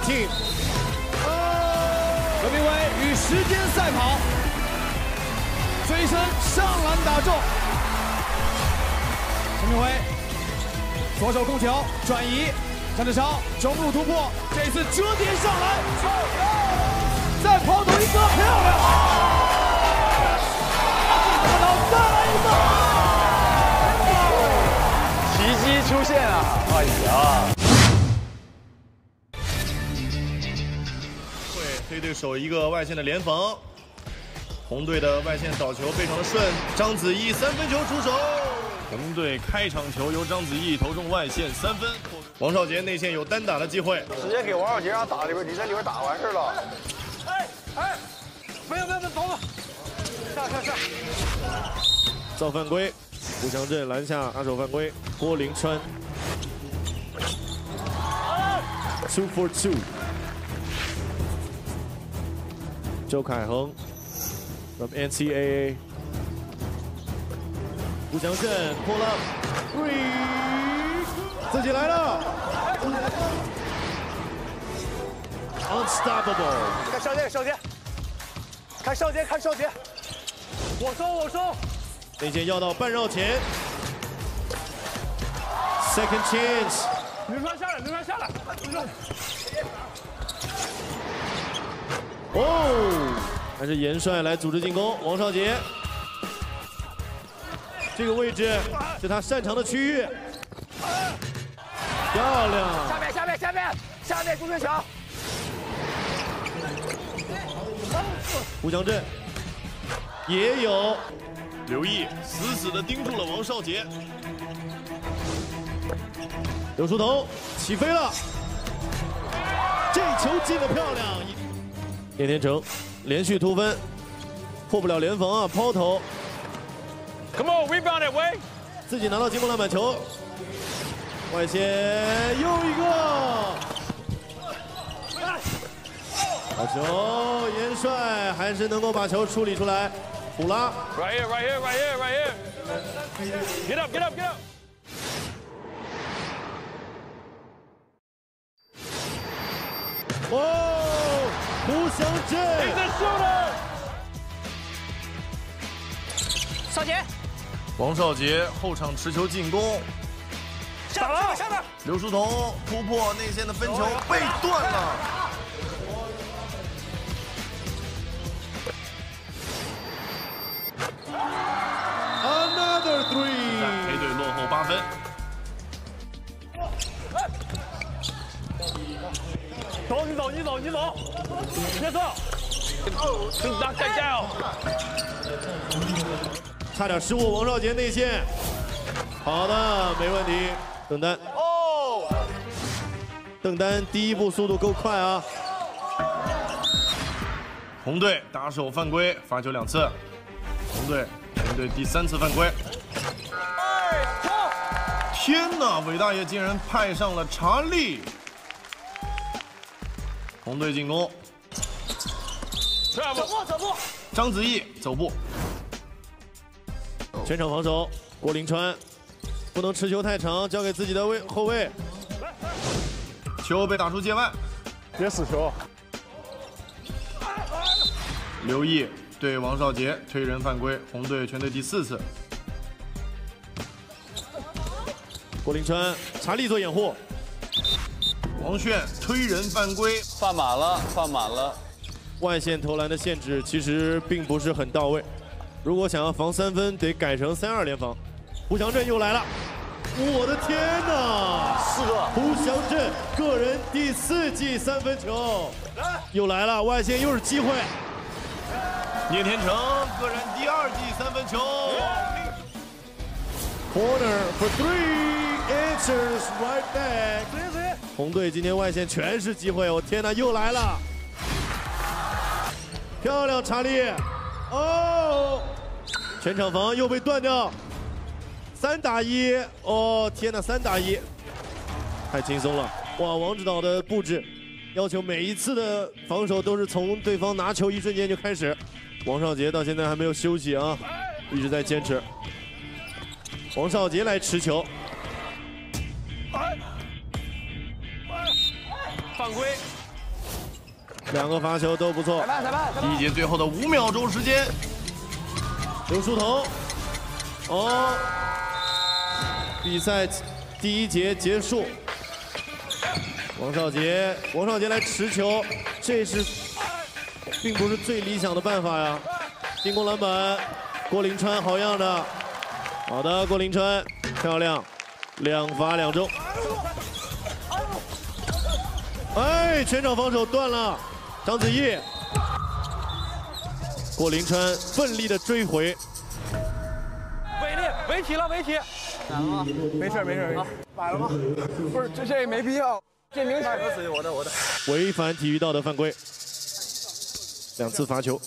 team。何冰威与时间赛跑，飞身上篮打中。陈明辉左手控球转移，张志超中路突破，这次折叠上篮，再抛投一个，漂亮！再来一个，奇迹出现啊！哎呀！推对手一个外线的联防，红队的外线倒球非常的顺，章子怡三分球出手。红队开场球由章子怡投中外线三分，王少杰内线有单打的机会，直接给王少杰让打里边，你在里边打完事了。哎哎，没有没有走了，下下下，造犯规，胡祥镇篮下阿手犯规，郭林川，two for two，周凯恒，from NCAA。胡祥胜破了，three，自己来了，unstoppable。看少杰，少杰，看少杰，看少杰，我收，我收。内线要到半绕前，second chance。刘川下来，刘川下来。哦，还是严帅来组织进攻，王少杰。这个位置是他擅长的区域，漂亮！下面下面下面下面中正桥，胡强镇也有，刘毅死死的盯住了王少杰，刘书彤起飞了，这球进的漂亮！叶天成连续突分，破不了联防啊，抛投。Come on, rebound it, way！自己拿到进攻篮板球，外线又一个，好球！严帅还是能够把球处理出来，普拉。Right here, right here, right here, right here. Get up, get up, get up. 哦，胡祥镇。少杰。王少杰后场持球进攻，打了，下面。刘书彤突破内线的分球被断了。Another three，黑队落后八分。走，你走，你走，你走，别走。打再加油。差点失误，王少杰内线，好的，没问题。邓丹，哦，邓丹第一步速度够快啊。红队打手犯规，罚球两次。红队，红队第三次犯规。天哪，伟大爷竟然派上了查理。红队进攻，走步，走步。张子毅走步。全场防守，郭林川不能持球太长，交给自己的位后卫。球被打出界外，别死球。刘毅对王少杰推人犯规，红队全队第四次。郭林川，查理做掩护。王炫推人犯规，犯满了，犯满了。外线投篮的限制其实并不是很到位。如果想要防三分，得改成三二联防。胡祥镇又来了，我的天哪！四个胡祥镇个人第四记三分球，又来了，外线又是机会。聂天成个人第二记三分球，corner for three answers right back。红队今天外线全是机会，我天哪，又来了，漂亮查理，哦。全场防又被断掉，三打一，哦天哪，三打一，太轻松了！哇，王指导的布置要求每一次的防守都是从对方拿球一瞬间就开始。王少杰到现在还没有休息啊，一直在坚持。王少杰来持球，犯规，两个罚球都不错。第一节最后的五秒钟时间，刘书彤，哦，比赛第一节结束。王少杰，王少杰来持球，这是并不是最理想的办法呀。进攻篮板，郭林川好样的，好的，郭林川。漂亮，两罚两中。哎，全场防守断了，张子毅，郭林川奋力的追回。违例，违起了，围起。没事没事没事。买了吗？不是，这这也没必要。这明显我的我的。违反体育道德犯规，两次罚球。